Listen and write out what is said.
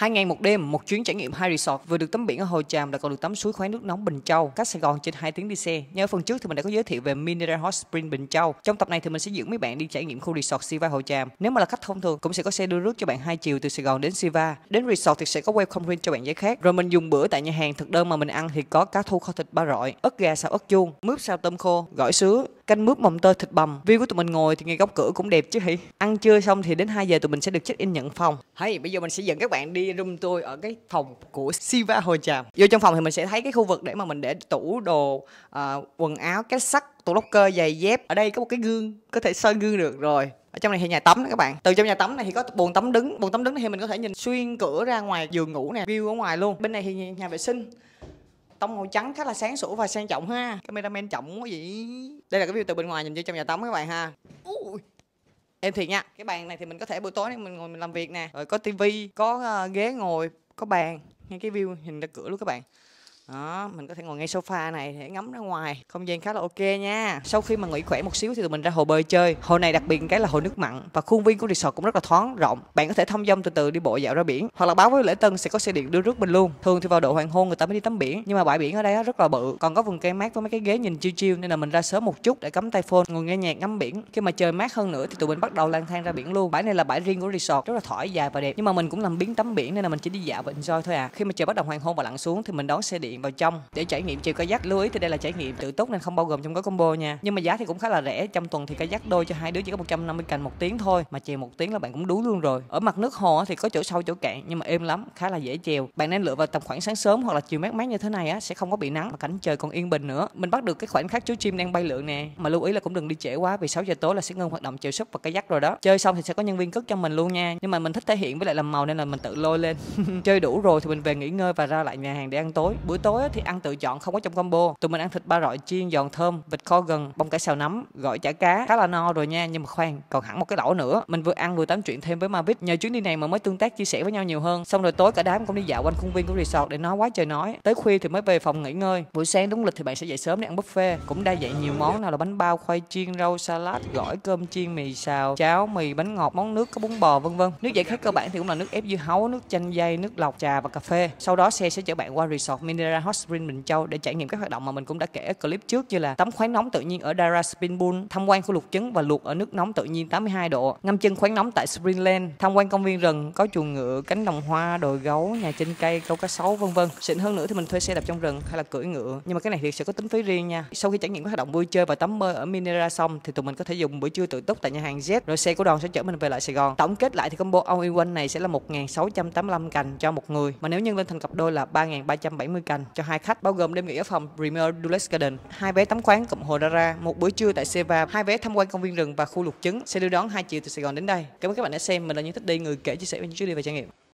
Hai ngày một đêm, một chuyến trải nghiệm hai resort vừa được tắm biển ở Hồ Tràm lại còn được tắm suối khoáng nước nóng Bình Châu, cách Sài Gòn trên 2 tiếng đi xe. Nhớ phần trước thì mình đã có giới thiệu về Mineral Hot Spring Bình Châu. Trong tập này thì mình sẽ dẫn mấy bạn đi trải nghiệm khu resort Siva Hồ Tràm. Nếu mà là khách thông thường cũng sẽ có xe đưa rước cho bạn hai chiều từ Sài Gòn đến Siva. Đến resort thì sẽ có welcome drink cho bạn giấy khác. Rồi mình dùng bữa tại nhà hàng thực đơn mà mình ăn thì có cá thu kho thịt ba rọi, ớt gà xào ớt chuông, mướp xào tôm khô, gỏi sứa, canh mướp mồng tơi thịt bằm. View của tụi mình ngồi thì ngay góc cửa cũng đẹp chứ hỉ. Ăn trưa xong thì đến 2 giờ tụi mình sẽ được check in nhận phòng. Hay bây giờ mình sẽ dẫn các bạn đi room tour ở cái phòng của Siva Hồ Tràm. Vô trong phòng thì mình sẽ thấy cái khu vực để mà mình để tủ đồ, uh, quần áo, cái sắt, tủ locker, giày dép. Ở đây có một cái gương, có thể soi gương được rồi. Ở trong này thì nhà tắm đó các bạn. Từ trong nhà tắm này thì có bồn tắm đứng, bồn tắm đứng này thì mình có thể nhìn xuyên cửa ra ngoài giường ngủ nè, view ở ngoài luôn. Bên này thì nhà, nhà vệ sinh tông màu trắng khá là sáng sủa và sang trọng ha cameraman trọng quá vậy đây là cái view từ bên ngoài nhìn vô trong nhà tắm các bạn ha Ui em thiệt nha cái bàn này thì mình có thể buổi tối này mình ngồi mình làm việc nè rồi có tivi có uh, ghế ngồi có bàn ngay cái view nhìn ra cửa luôn các bạn đó, mình có thể ngồi ngay sofa này để ngắm ra ngoài, không gian khá là ok nha. Sau khi mà nghỉ khỏe một xíu thì tụi mình ra hồ bơi chơi. Hồ này đặc biệt cái là hồ nước mặn và khuôn viên của resort cũng rất là thoáng, rộng. Bạn có thể thông dong từ từ đi bộ dạo ra biển, hoặc là báo với lễ tân sẽ có xe điện đưa rước mình luôn. Thường thì vào độ hoàng hôn người ta mới đi tắm biển, nhưng mà bãi biển ở đây rất là bự. Còn có vườn cây mát với mấy cái ghế nhìn chiêu chiêu nên là mình ra sớm một chút để cắm tay phone, ngồi nghe nhạc, ngắm biển. Khi mà trời mát hơn nữa thì tụi mình bắt đầu lang thang ra biển luôn. Bãi này là bãi riêng của resort, rất là thoải, dài và đẹp. Nhưng mà mình cũng làm biến tắm biển nên là mình chỉ đi dạo và enjoy thôi à. Khi mà trời bắt đầu hoàng hôn và lặn xuống thì mình đón xe điện vào trong. Để trải nghiệm chèo kayak lưu ý thì đây là trải nghiệm tự túc nên không bao gồm trong gói combo nha. Nhưng mà giá thì cũng khá là rẻ, trong tuần thì kayak đôi cho hai đứa chỉ có 150 cành một tiếng thôi, mà chèo một tiếng là bạn cũng đuối luôn rồi. Ở mặt nước hồ thì có chỗ sâu chỗ cạn, nhưng mà êm lắm, khá là dễ chèo. Bạn nên lựa vào tầm khoảng sáng sớm hoặc là chiều mát mát như thế này á, sẽ không có bị nắng mà cảnh trời còn yên bình nữa. Mình bắt được cái khoảnh khắc chú chim đang bay lượn nè, mà lưu ý là cũng đừng đi trễ quá, vì 6 giờ tối là sẽ ngưng hoạt động chèo súp và kayak rồi đó. Chơi xong thì sẽ có nhân viên cất cho mình luôn nha. Nhưng mà mình thích thể hiện với lại làm màu nên là mình tự lôi lên. Chơi đủ rồi thì mình về nghỉ ngơi và ra lại nhà hàng để ăn tối. Buổi tối thì ăn tự chọn, không có trong combo. Tụi mình ăn thịt ba rọi chiên, giòn thơm, vịt kho gừng, bông cải xào nấm, gỏi chả cá. Khá là no rồi nha, nhưng mà khoan, còn hẳn một cái lẩu nữa. Mình vừa ăn vừa tám chuyện thêm với Mavic nhờ chuyến đi này mà mới tương tác, chia sẻ với nhau nhiều hơn. Xong rồi tối cả đám cũng đi dạo quanh khuôn viên của resort để nói quá trời nói. Tới khuya thì mới về phòng nghỉ ngơi. Buổi sáng đúng lịch thì bạn sẽ dậy sớm để ăn buffet. Cũng đa dạng nhiều món nào là bánh bao, khoai chiên, rau salad, gỏi, cơm chiên, mì xào, cháo, mì, bánh ngọt, món nước, có bún bò, vân vân. Nước giải khát cơ bản thì cũng là nước ép dưa hấu, nước chanh dây nước lọc, trà và cà phê. Sau đó xe sẽ chở bạn qua resort Dara Hot Spring Bình Châu để trải nghiệm các hoạt động mà mình cũng đã kể ở clip trước như là tắm khoáng nóng tự nhiên ở Dara Spring Pool, tham quan khu lục trứng và luộc ở nước nóng tự nhiên 82 độ, ngâm chân khoáng nóng tại Springland, tham quan công viên rừng có chuồng ngựa, cánh đồng hoa, đồi gấu, nhà trên cây, câu cá sấu vân vân. Xịn hơn nữa thì mình thuê xe đạp trong rừng hay là cưỡi ngựa, nhưng mà cái này thì sẽ có tính phí riêng nha. Sau khi trải nghiệm các hoạt động vui chơi và tắm bơi ở Minera xong thì tụi mình có thể dùng bữa trưa tự túc tại nhà hàng Z, rồi xe của đoàn sẽ chở mình về lại Sài Gòn. Tổng kết lại thì combo all in one này sẽ là 1.685 cành cho một người, mà nếu nhân lên thành cặp đôi là 3.370 cành cho hai khách, bao gồm đêm nghỉ ở phòng Premier Dulles Garden, hai vé tắm khoáng cộng hồ Dara, một buổi trưa tại Seva, hai vé tham quan công viên rừng và khu lục chứng. sẽ đưa đón hai chiều từ Sài Gòn đến đây. Cảm ơn các bạn đã xem. Mình là những thích đi người kể chia sẻ về những chuyến đi và trải nghiệm.